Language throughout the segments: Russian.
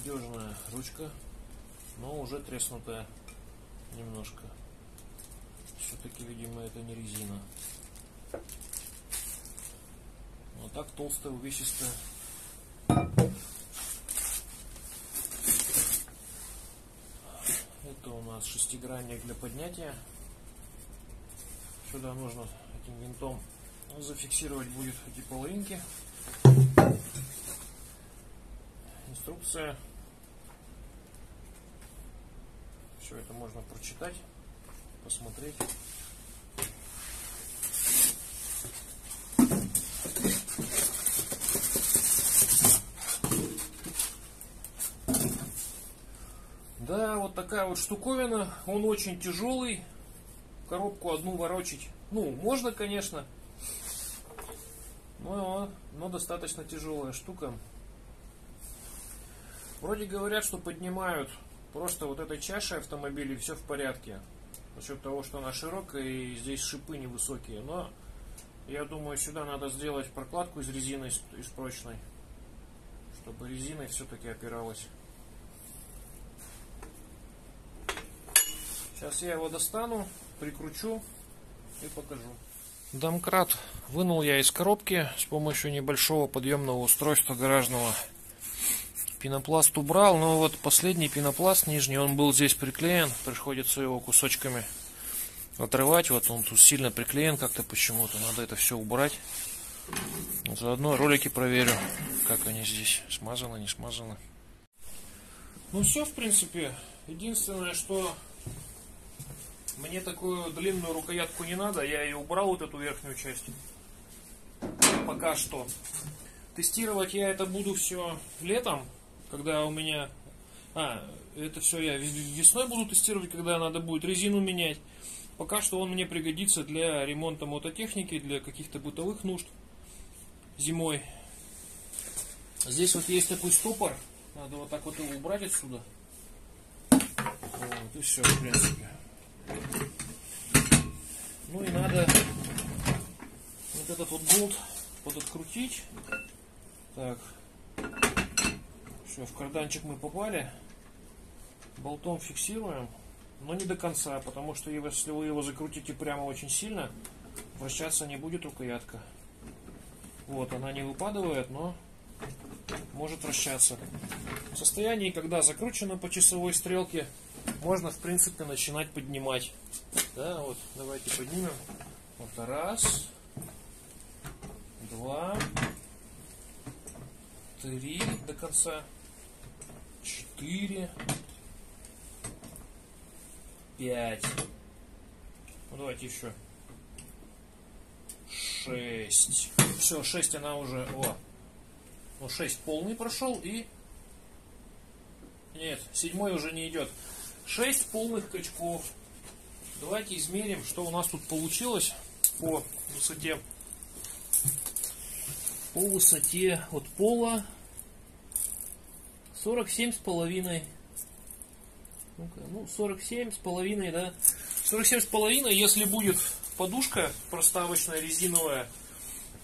надежная ручка, но уже треснутая немножко. Все-таки, видимо, это не резина. Вот так толстая, увесистая. Это у нас шестигранник для поднятия. Сюда нужно этим винтом зафиксировать будет эти половинки. Инструкция. Все это можно прочитать, посмотреть. Да, вот такая вот штуковина. Он очень тяжелый. Коробку одну ворочить. Ну, можно, конечно. Но, но достаточно тяжелая штука. Вроде говорят, что поднимают просто вот этой чашей автомобиля и все в порядке. За счет того, что она широкая и здесь шипы невысокие. Но я думаю, сюда надо сделать прокладку из резины, из прочной. Чтобы резиной все-таки опиралась. Сейчас я его достану, прикручу и покажу. Домкрат вынул я из коробки с помощью небольшого подъемного устройства гаражного. Пенопласт убрал, но вот последний пенопласт нижний, он был здесь приклеен, приходится его кусочками отрывать. Вот он тут сильно приклеен как-то почему-то, надо это все убрать. Заодно ролики проверю, как они здесь смазаны, не смазаны. Ну все, в принципе. Единственное, что мне такую длинную рукоятку не надо, я ее убрал, вот эту верхнюю часть. Пока что. Тестировать я это буду все летом, когда у меня... А, это все я весной буду тестировать, когда надо будет резину менять. Пока что он мне пригодится для ремонта мототехники, для каких-то бытовых нужд зимой. Здесь вот есть такой стопор. Надо вот так вот его убрать отсюда. Вот, и все, в принципе. Ну и надо вот этот вот болт подоткрутить. Так. Все, в карданчик мы попали. Болтом фиксируем. Но не до конца, потому что если вы его закрутите прямо очень сильно, вращаться не будет рукоятка. Вот, она не выпадывает, но может вращаться. В состоянии, когда закручено по часовой стрелке, можно, в принципе, начинать поднимать. Да, вот, давайте поднимем. Вот раз, два, три до конца, четыре, пять. Ну, давайте еще. Шесть. Все, шесть она уже... О, ну, шесть полный прошел и... Нет, седьмой уже не идет. 6 полных качков. Давайте измерим, что у нас тут получилось по высоте. По высоте от пола 47 с половиной. Ну, 47 с половиной, да. 47 с половиной, если будет подушка проставочная, резиновая,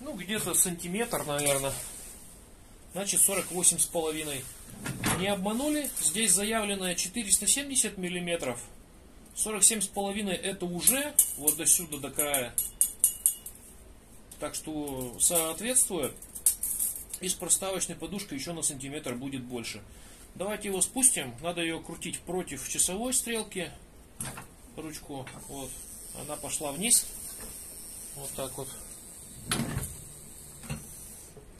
ну, где-то сантиметр, наверное. Значит, 48 с половиной. Не обманули. Здесь заявленное 470 миллиметров. 47 с половиной это уже вот до сюда, до края. Так что соответствует. И с проставочной подушкой еще на сантиметр будет больше. Давайте его спустим. Надо ее крутить против часовой стрелки. Ручку. Вот. Она пошла вниз. Вот так вот.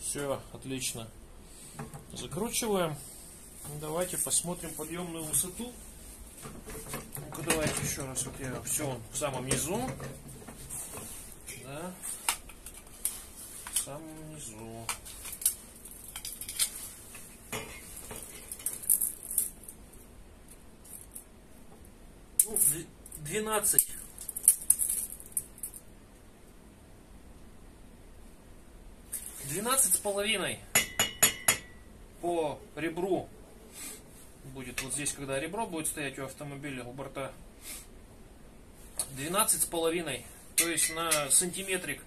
Все, отлично. Закручиваем. Давайте посмотрим подъемную высоту. Ну-ка давайте еще раз. Вот я все в самом низу. Да. В самом низу. 12. Двенадцать с половиной по ребру будет вот здесь, когда ребро будет стоять у автомобиля, у борта, 12 с половиной, то есть на сантиметрик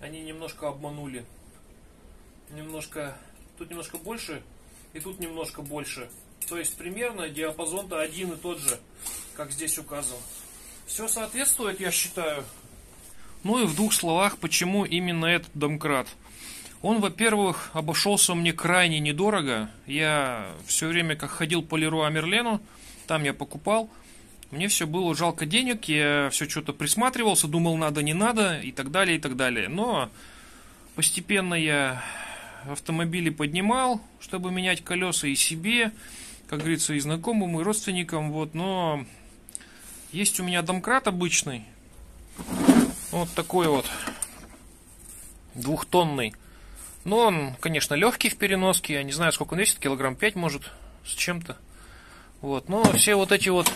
они немножко обманули. Немножко, тут немножко больше и тут немножко больше. То есть примерно диапазон-то один и тот же, как здесь указан. Все соответствует, я считаю. Ну и в двух словах, почему именно этот домкрат. Он, во-первых, обошелся мне крайне недорого. Я все время, как ходил по Леруа Мерлену, там я покупал. Мне все было жалко денег, я все что-то присматривался, думал, надо, не надо, и так далее, и так далее. Но постепенно я автомобили поднимал, чтобы менять колеса и себе, как говорится, и знакомым, и родственникам. Вот, но есть у меня домкрат обычный, вот такой вот, двухтонный. Но он, конечно, легкий в переноске. Я не знаю, сколько он весит, килограмм 5 может, с чем-то. Вот, но все вот эти вот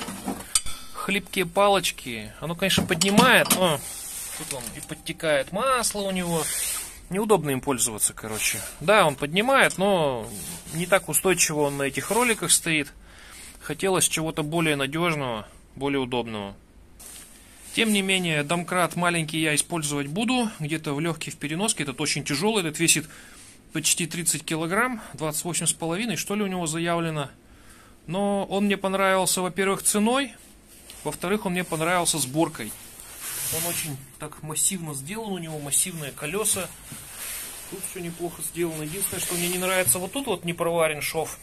хлипкие палочки, оно, конечно, поднимает, но тут он и подтекает масло у него. Неудобно им пользоваться, короче. Да, он поднимает, но не так устойчиво он на этих роликах стоит. Хотелось чего-то более надежного, более удобного. Тем не менее, домкрат маленький я использовать буду, где-то в легкий в переноске. Этот очень тяжелый, этот весит почти 30 килограмм, 28,5, что ли у него заявлено. Но он мне понравился, во-первых, ценой, во-вторых, он мне понравился сборкой. Он очень так массивно сделан, у него массивные колеса. Тут все неплохо сделано. Единственное, что мне не нравится, вот тут вот не проварен шов.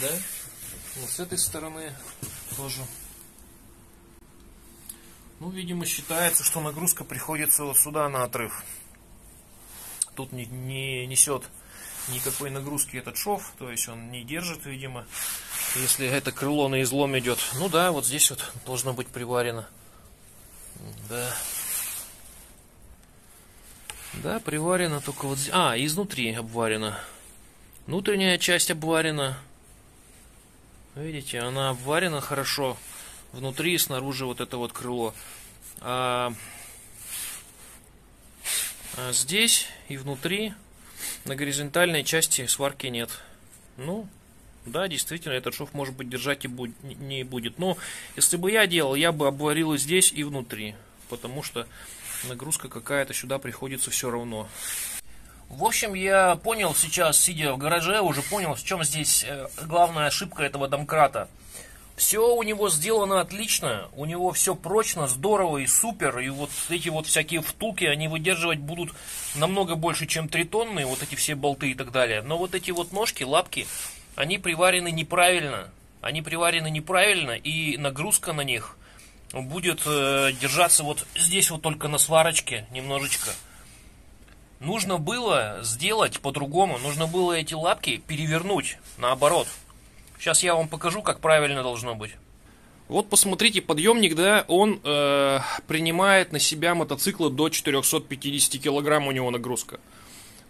Да? Вот с этой стороны тоже. Ну, видимо, считается, что нагрузка приходится вот сюда на отрыв. Тут не, не несет никакой нагрузки этот шов, то есть он не держит, видимо, если это крыло на излом идет. Ну да, вот здесь вот должно быть приварено. Да. Да, приварено только вот. А, изнутри обварено. Внутренняя часть обварена. Видите, она обварена хорошо внутри и снаружи вот это вот крыло. А, а здесь и внутри на горизонтальной части сварки нет. Ну, да, действительно, этот шов может быть держать и будь, не будет. Но если бы я делал, я бы обварил и здесь, и внутри. Потому что нагрузка какая-то сюда приходится все равно. В общем, я понял сейчас, сидя в гараже, уже понял, в чем здесь э, главная ошибка этого домкрата. Все у него сделано отлично, у него все прочно, здорово и супер, и вот эти вот всякие втулки, они выдерживать будут намного больше, чем 3 тонны, вот эти все болты и так далее. Но вот эти вот ножки, лапки, они приварены неправильно. Они приварены неправильно, и нагрузка на них будет э, держаться вот здесь вот только на сварочке немножечко. Нужно было сделать по-другому, нужно было эти лапки перевернуть наоборот. Сейчас я вам покажу, как правильно должно быть. Вот посмотрите, подъемник, да, он э, принимает на себя мотоциклы до 450 килограмм у него нагрузка.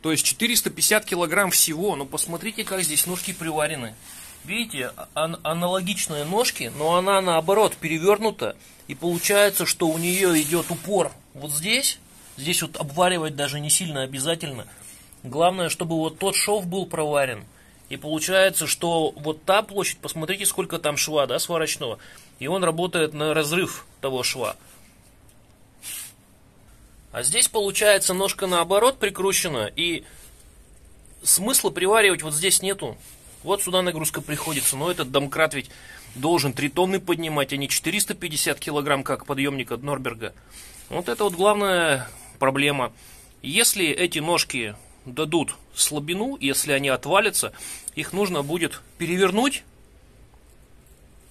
То есть 450 килограмм всего, но посмотрите, как здесь ножки приварены. Видите, ан аналогичные ножки, но она наоборот перевернута. И получается, что у нее идет упор вот здесь. Здесь вот обваривать даже не сильно обязательно. Главное, чтобы вот тот шов был проварен. И получается, что вот та площадь, посмотрите, сколько там шва, да, сварочного. И он работает на разрыв того шва. А здесь получается ножка наоборот прикручена, и смысла приваривать вот здесь нету. Вот сюда нагрузка приходится, но этот домкрат ведь должен 3 тонны поднимать, а не 450 килограмм, как подъемник от Норберга. Вот это вот главная проблема. Если эти ножки дадут слабину, если они отвалятся, их нужно будет перевернуть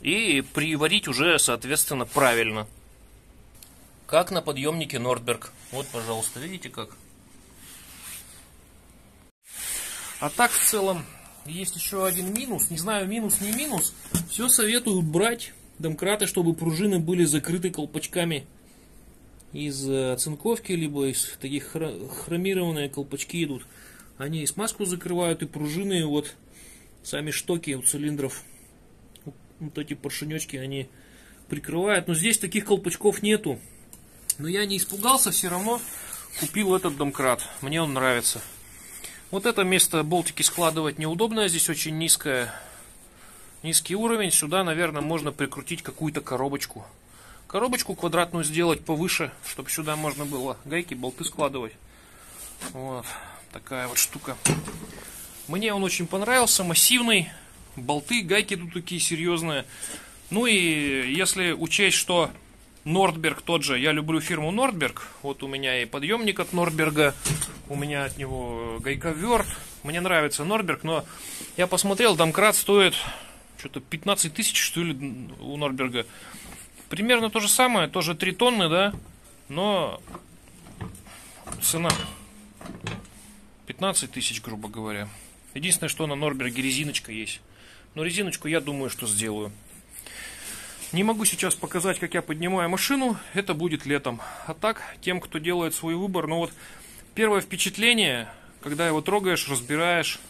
и приварить уже, соответственно, правильно. Как на подъемнике Нордберг. Вот, пожалуйста, видите как? А так, в целом, есть еще один минус. Не знаю, минус, не минус. Все советую брать домкраты, чтобы пружины были закрыты колпачками из оцинковки, либо из таких хромированные колпачки идут. Они и смазку закрывают, и пружины, вот сами штоки у цилиндров, вот эти поршенечки, они прикрывают. Но здесь таких колпачков нету. Но я не испугался, все равно купил этот домкрат. Мне он нравится. Вот это место болтики складывать неудобно, здесь очень низкое, низкий уровень. Сюда, наверное, можно прикрутить какую-то коробочку. Коробочку квадратную сделать повыше, чтобы сюда можно было гайки, болты складывать. Вот такая вот штука. Мне он очень понравился, массивный, болты, гайки тут такие серьезные. Ну и если учесть, что Нордберг тот же, я люблю фирму Нордберг, вот у меня и подъемник от Нордберга, у меня от него гайковерт, мне нравится Нордберг, но я посмотрел, домкрат стоит что-то 15 тысяч, что ли, у Нордберга. Примерно то же самое, тоже 3 тонны, да, но цена 15 тысяч, грубо говоря. Единственное, что на Норберге резиночка есть. Но резиночку я думаю, что сделаю. Не могу сейчас показать, как я поднимаю машину. Это будет летом. А так, тем, кто делает свой выбор, ну вот первое впечатление, когда его трогаешь, разбираешь,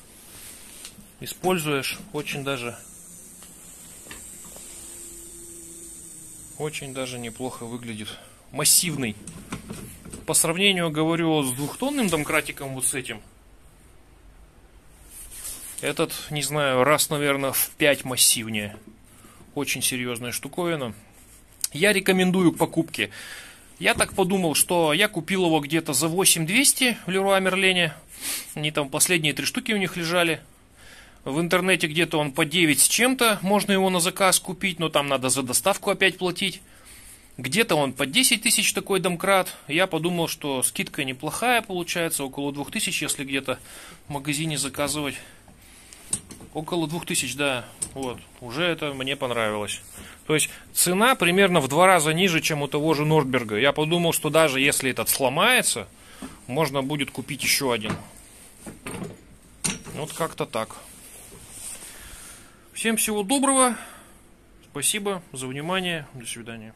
используешь, очень даже очень даже неплохо выглядит. Массивный. По сравнению, говорю, с двухтонным домкратиком вот с этим, этот, не знаю, раз, наверное, в 5 массивнее. Очень серьезная штуковина. Я рекомендую к покупке. Я так подумал, что я купил его где-то за 8200 в Леруа Мерлене. Они там последние три штуки у них лежали. В интернете где-то он по 9 с чем-то. Можно его на заказ купить, но там надо за доставку опять платить. Где-то он по 10 тысяч такой домкрат. Я подумал, что скидка неплохая получается, около 2000, если где-то в магазине заказывать. Около 2000, да. Вот. Уже это мне понравилось. То есть цена примерно в два раза ниже, чем у того же Нордберга. Я подумал, что даже если этот сломается, можно будет купить еще один. Вот как-то так. Всем всего доброго. Спасибо за внимание. До свидания.